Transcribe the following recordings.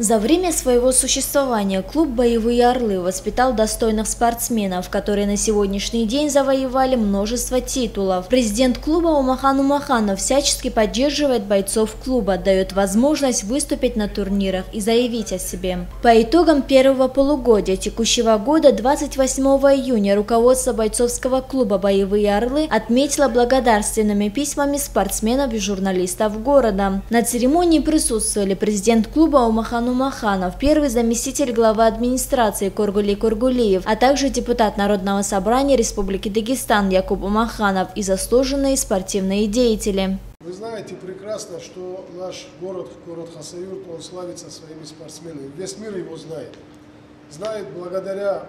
За время своего существования клуб «Боевые орлы» воспитал достойных спортсменов, которые на сегодняшний день завоевали множество титулов. Президент клуба Умахан Умаханов всячески поддерживает бойцов клуба, дает возможность выступить на турнирах и заявить о себе. По итогам первого полугодия текущего года 28 июня руководство бойцовского клуба «Боевые орлы» отметило благодарственными письмами спортсменов и журналистов города. На церемонии присутствовали президент клуба Умахан Маханов, первый заместитель главы администрации Кургули Кургулиев, а также депутат Народного собрания Республики Дагестан Якуб Маханов и заслуженные спортивные деятели. Вы знаете прекрасно, что наш город, город Хасавюрт, он славится своими спортсменами. Весь мир его знает. Знает благодаря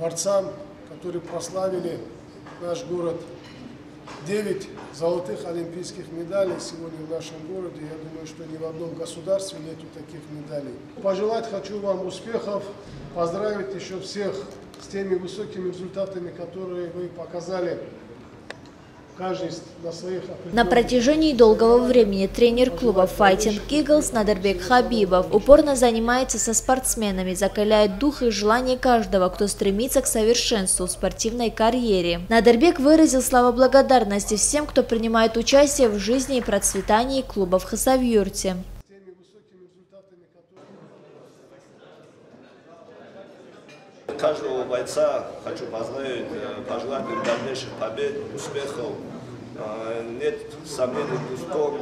борцам, которые прославили наш город 9 золотых олимпийских медалей сегодня в нашем городе. Я думаю, что ни в одном государстве нету таких медалей. Пожелать хочу вам успехов, поздравить еще всех с теми высокими результатами, которые вы показали на протяжении долгого времени тренер клуба Fighting Eagles Надербек Хабибов упорно занимается со спортсменами, закаляет дух и желание каждого, кто стремится к совершенству в спортивной карьере. Надербек выразил слова благодарности всем, кто принимает участие в жизни и процветании клуба в Хасавюрте. Каждого бойца хочу поздравить, э, пожелать им дальнейших побед, успехов. А, нет сомнений в том,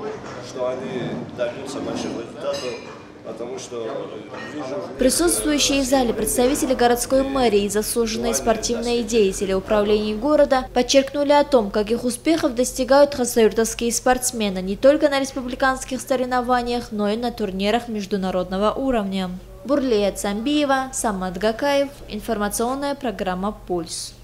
что они добьются больших результатов. Присутствующие в зале представители городской мэрии и заслуженные спортивные деятели управления города подчеркнули о том, каких успехов достигают хасавюртовские спортсмены не только на республиканских соревнованиях, но и на турнирах международного уровня. Бурлея Цамбиева, Самат Гакаев, информационная программа «Пульс».